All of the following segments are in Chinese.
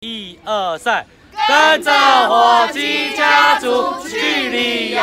一二三，跟着火鸡家族去旅游。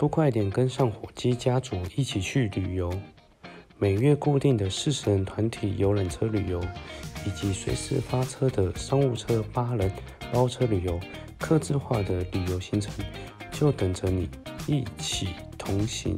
不快点跟上火鸡家族一起去旅游！每月固定的四十人团体游览车旅游，以及随时发车的商务车八人包车旅游，客制化的旅游行程就等着你一起同行。